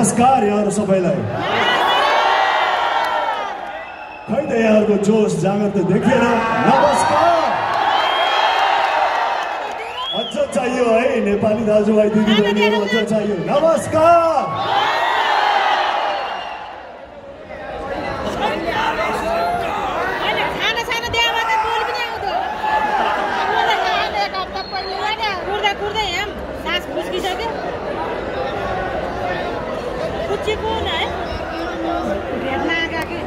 नमस्कार यहाँहरू सबैलाई। खै त यहाँहरूको जोस जाँगर त देखेर नमस्कार। अझ चाहियो है नेपाली दाजुभाइ दिदीबहिनीहरू अझ चाहियो। नमस्कार होइन खाना साना दिए भने बोल पनि आउँदो उड्दै खाने एक हप्ता पहिले लाग्यो उड्दा कुर्दै यहाँ सास फुस्किसक्यो कुच्चिएको न है भेट्न आएका कि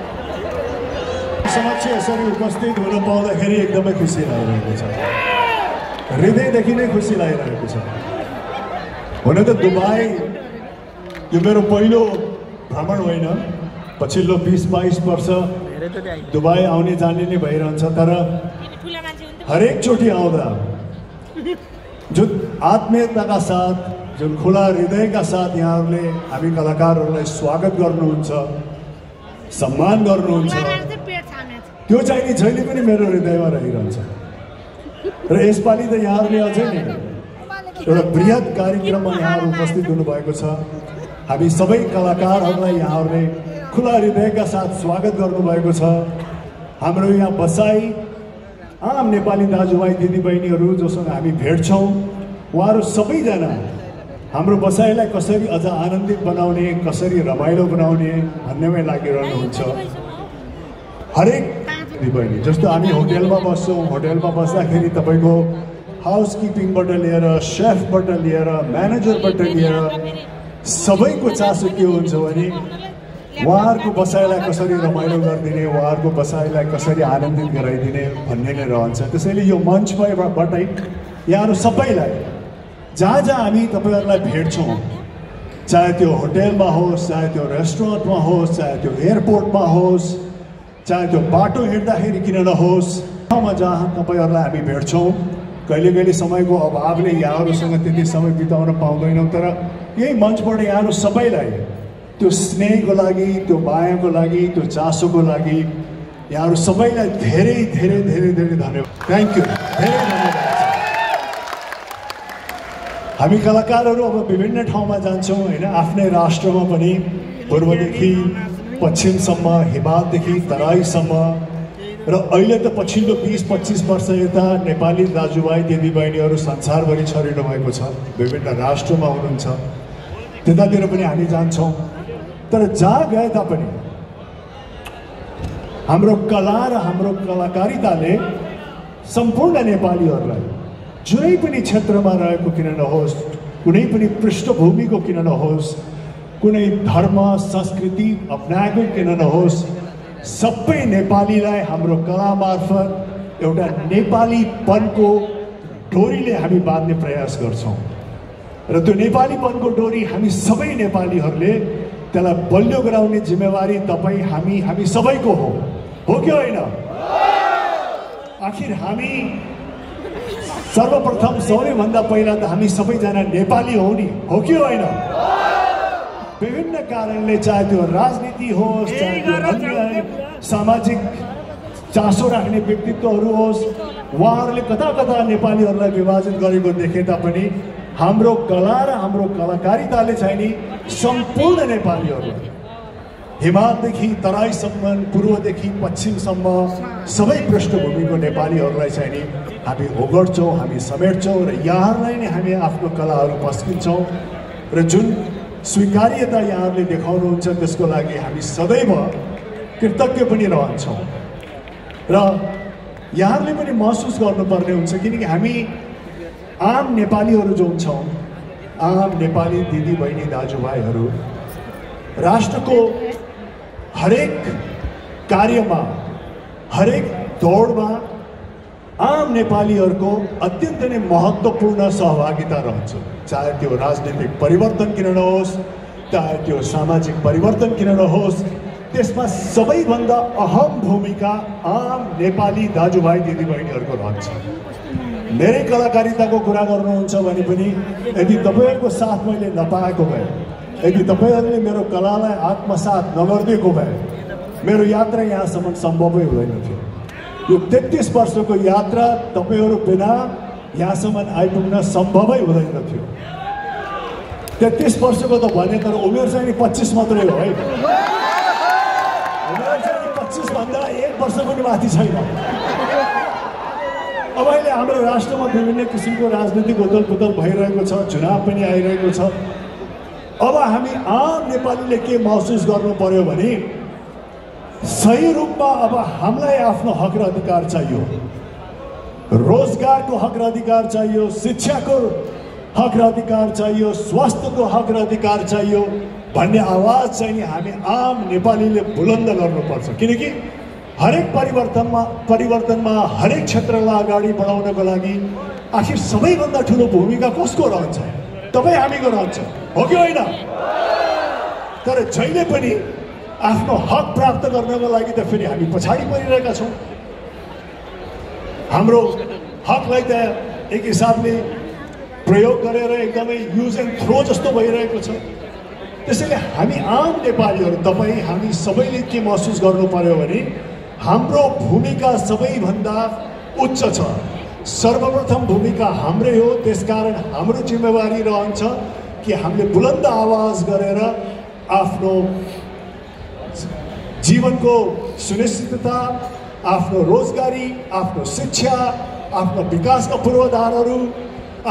समक्ष यसरी उपस्थित हुन पाउँदाखेरि एकदमै खुसी लागिरहेको छ। हृदयदेखि नै खुसी लागिरहेको छ। हुन त दुबई यो मेरो पहिलो भ्रमण होइन। पछिल्लो बिस बाइस वर्ष दुबई आउने जाने नै भइरहन्छ तर हरेकचोटि आउँदा जुन आत्मीयताका साथ जुन खुला हृदयका साथ यहाँहरूले हामी कलाकारहरूलाई स्वागत गर्नुहुन्छ सम्मान गर्नुहुन्छ मरार चाहिँ पेट छामे छ त्यो चाहिँ नि जहिले पनि मेरो हृदयमा रहिरहन्छ र यसपालि त यहाँहरूले अझै नै एउटा बृहत कार्यक्रममा यहाँहरू उपस्थित हुनुभएको छ। हामी सबै कलाकारहरूलाई यहाँहरूले खुला हृदयका साथ स्वागत गर्नुभएको छ। हाम्रो यहाँ बसाइ आम नेपाली दाजुभाइ दिदीबहिनीहरू जोसँग हामी भेट्छौँ। उहाँहरू सबैजना हाम्रो बसाइलाई कसरी अझ आनन्दित बनाउने कसरी रमाइलो बनाउने भन्नेमै लागिरहनुहुन्छ। हरेक दिदीबहिनी जस्तो हामी होटेलमा बस्छौँ होटेलमा बस्दाखेरि तपाईँको हाउस किपिङबाट लिएर सेफबाट लिएर म्यानेजरबाट लिएर सबैको चासो के हुन्छ भने उहाँहरूको बसाइलाई कसरी रमाइलो गरिदिने उहाँहरूको बसाइलाई कसरी आनन्दित गराइदिने भन्ने नै रहन्छ। त्यसैले यो मञ्चबाट यहाँहरू सबैलाई जहाँ जहाँ हामी तपाईँहरूलाई भेट्छौँ चाहे त्यो होटेलमा होस् चाहे त्यो रेस्टुरेन्टमा होस् चाहे त्यो एयरपोर्टमा होस् चाहे त्यो बाटो हिँड्दाखेरि किन नहोस्? ठाउँमा जहाँ तपाईँहरूलाई हामी भेट्छौँ कहिले कहिले समयको अभावले यहाँहरूसँग त्यति समय बिताउन पाउँदैनौँ तर यही मञ्चबाट यहाँहरू सबैलाई त्यो स्नेहको लागि त्यो मायाको लागि त्यो चासोको लागि यहाँहरू सबैलाई धेरै धेरै धेरै धेरै धन्यवाद। थ्याङ्क यू धेरै धन्यवाद। हामी कलाकारहरू अब विभिन्न ठाउँमा जान्छौँ होइन आफ्नै राष्ट्रमा पनि पूर्वदेखि पश्चिमसम्म हिमालदेखि तराईसम्म र अहिले त पछिल्लो बिस पच्चिस वर्ष यता नेपाली दाजुभाइ दिदीबहिनीहरू संसारभरि छरिनु भएको छ। विभिन्न राष्ट्रमा हुनुहुन्छ। त्यतातिर पनि हामी जान्छौँ। तर जहाँ गए तापनि हाम्रो कला र हाम्रो कलाकारिताले सम्पूर्ण नेपालीहरूलाई जुनै पनि क्षेत्रमा रहेको किन नहोस् कुनै पनि पृष्ठभूमिको किन नहोस् कुनै धर्म संस्कृति अप्नाएको किन नहोस् सबै नेपालीलाई हाम्रो कला मार्फत एउटा नेपालीपनको डोरीले हामी बाँध्ने प्रयास गर्छौँ। र त्यो नेपालीपनको डोरी हामी सबै नेपालीहरूले त्यसलाई बलियो गराउने जिम्मेवारी तपाईँ हामी हामी सबैको हो। हो कि होइन? आखिर हामी सर्वप्रथम सबैभन्दा पहिला त हामी सबैजना नेपाली हौ नि। हो कि होइन? विभिन्न कारणले चाहे त्यो राजनीति होस् चाहे त्यो अन्य सामाजिक चासो राख्ने व्यक्तित्वहरू होस् उहाँहरूले कता कता नेपालीहरूलाई विभाजित गरेको देखे तापनि हाम्रो कला र हाम्रो कलाकारिताले चाहिँ नि सम्पूर्ण नेपालीहरूलाई हिमालदेखि तराईसम्म पूर्वदेखि पश्चिमसम्म सबै पृष्ठभूमिको नेपालीहरूलाई चाहिँ नि हामी ओगट्छौँ हामी समेट्छौँ र यहाँहरूलाई नै हामी आफ्नो कलाहरू पस्किन्छौँ र जुन स्वीकार्यता यहाँहरूले देखाउनुहुन्छ त्यसको लागि हामी सदैव कृतज्ञ पनि रहन्छौँ। र यहाँहरूले पनि महसुस गर्नुपर्ने हुन्छ किनकि हामी आम नेपालीहरू जो हुन्छौँ आम नेपाली दिदी बहिनी दाजुभाइहरू राष्ट्रको हरेक कार्यमा हरेक दौडमा आम नेपालीहरूको अत्यन्त नै महत्त्वपूर्ण सहभागिता रहन्छ। चाहे त्यो राजनीतिक परिवर्तन किन नहोस् चाहे त्यो सामाजिक परिवर्तन किन नहोस् त्यसमा सबैभन्दा अहम भूमिका आम नेपाली दाजुभाइ दिदीबहिनीहरूको रहन्छ। मेरै कलाकारिताको कुरा गर्नुहुन्छ भने पनि यदि तपाईँहरूको साथ मैले नपाएको भए यदि तपाईँहरूले मेरो कलालाई आत्मसात नगरिदिएको भए मेरो यात्रा यहाँसम्म सम्भवै हुँदैन थियो। यो तेत्तिस वर्षको यात्रा तपाईँहरू बिना यहाँसम्म आइपुग्न सम्भवै हुँदैन थियो। तेत्तिस वर्षको त भने तर उमेर चाहिँ नि पच्चिस मात्रै हो है। उमेर चाहिँ नि पच्चिसभन्दा एक वर्ष पनि माथि छैन। अब अहिले हाम्रो राष्ट्रमा विभिन्न किसिमको राजनीतिक उथल पुथल भइरहेको छ चुनाव पनि आइरहेको छ। अब हामी आम नेपालीले के महसुस गर्नु पर्यो भने सही रूपमा अब हामीलाई आफ्नो हक र अधिकार चाहियो। रोजगारको हक र अधिकार चाहियो शिक्षाको हक र अधिकार चाहियो स्वास्थ्यको हक र अधिकार चाहियो भन्ने आवाज चाहिँ नि हामी आम नेपालीले बुलन्द गर्नुपर्छ। किनकि हरेक परिवर्तनमा परिवर्तनमा हरेक क्षेत्रलाई अगाडि बढाउनको लागि आखिर सबैभन्दा ठुलो भूमिका कसको रहन्छ? तपाईँ हामीको रहन्छ। हो कि होइन? तर जहिले पनि आफ्नो हक प्राप्त गर्नको लागि त फेरि हामी पछाडि परिरहेका छौँ। हाम्रो हकलाई त एक हिसाबले प्रयोग गरेर एकदमै युज एन्ड थ्रो जस्तो भइरहेको छ। त्यसैले हामी आम नेपालीहरू तपाईँ हामी सबैले के महसुस गर्नु पर्यो भने हाम्रो भूमिका सबैभन्दा उच्च छ। सर्वप्रथम भूमिका हाम्रै हो त्यसकारण हाम्रो जिम्मेवारी रहन्छ कि हामीले बुलन्द आवाज गरेर आफ्नो जीवनको सुनिश्चितता आफ्नो रोजगारी आफ्नो शिक्षा आफ्नो विकासका पूर्वाधारहरू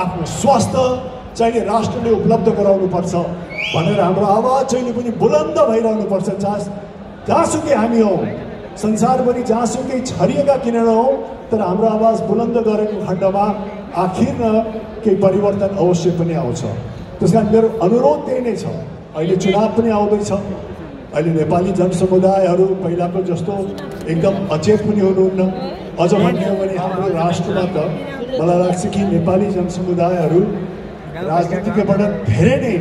आफ्नो स्वास्थ्य चाहिँ राष्ट्रले उपलब्ध गराउनुपर्छ भनेर हाम्रो आवाज चाहिँ पनि बुलन्द भइरहनुपर्छ जहाँ जहाँसुकै हामी हौँ संसारभरि जहाँसुकै छरिएका किन नहौँ तर हाम्रो आवाज बुलन्द गरेको खण्डमा आखिर न केही परिवर्तन अवश्य पनि आउँछ। त्यस कारण मेरो अनुरोध त्यही नै छ। अहिले चुनाव पनि आउँदैछ। अहिले नेपाली जनसमुदायहरू पहिलाको जस्तो एकदम अचेत पनि हुनुहुन्न। अझ भन्ने हो भने हाम्रो राष्ट्रमा त मलाई लाग्छ कि नेपाली जनसमुदायहरू राजनीतिबाट धेरै नै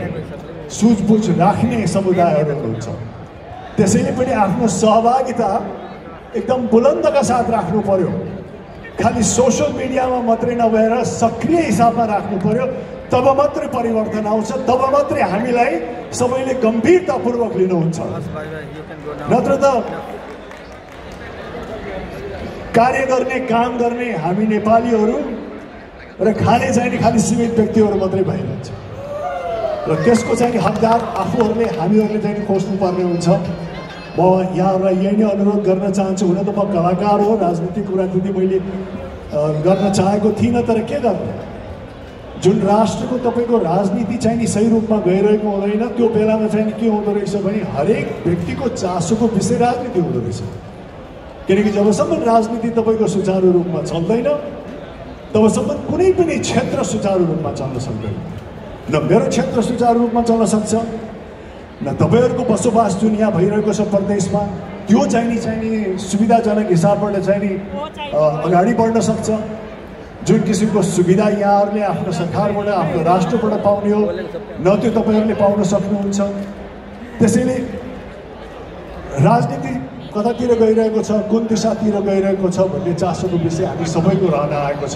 सुझबुझ राख्ने समुदायहरू हुनुहुन्छ त्यसैले पनि आफ्नो सहभागिता एकदम बुलन्दका साथ राख्नु पर्यो। खालि सोसियल मिडियामा मात्रै नभएर सक्रिय हिसाबमा राख्नु पर्यो। तब मात्रै परिवर्तन आउँछ। तब मात्रै हामीलाई सबैले गम्भीरतापूर्वक लिनुहुन्छ। नत्र त कार्य गर्ने काम गर्ने हामी नेपालीहरू र खाने चाहिँ खालि सीमित व्यक्तिहरू मात्रै भइरहन्छ। र त्यसको चाहिँ हकदार आफूहरूले हामीहरूले चाहिँ खोज्नु पर्ने हुन्छ। म यहाँहरूलाई यही नै अनुरोध गर्न चाहन्छु। हुन त म कलाकार हो राजनीतिक कुरा त्यति मैले गर्न चाहेको थिइनँ तर के गर्ने? जुन राष्ट्रको तपाईँको राजनीति चाहिँ नि सही रूपमा गइरहेको हुँदैन त्यो बेलामा चाहिँ नि के हुँदो रहेछ भने हरेक व्यक्तिको चासोको विषय राजनीति हुँदो रहेछ। किनकि जबसम्म राजनीति तपाईँको सुचारू रूपमा चल्दैन तबसम्म कुनै पनि क्षेत्र सुचारू रूपमा चल्न सक्दैन। न मेरो क्षेत्र सुचारू रूपमा चल्न सक्छ न तपाईँहरूको बसोबास जुन यहाँ भइरहेको छ प्रदेशमा त्यो चाहिँ नि चाहिँ नि सुविधाजनक हिसाबबाट चाहिँ नि अगाडि बढ्न सक्छ। जुन किसिमको सुविधा यहाँहरूले आफ्नो सरकारबाट आफ्नो राष्ट्रबाट पाउने हो। न त्यो तपाईँहरूले पाउन सक्नुहुन्छ। त्यसैले राजनीति कतातिर गइरहेको छ कुन दिशातिर गइरहेको छ भन्ने चासोको विषय हामी सबैको रहन आएको छ।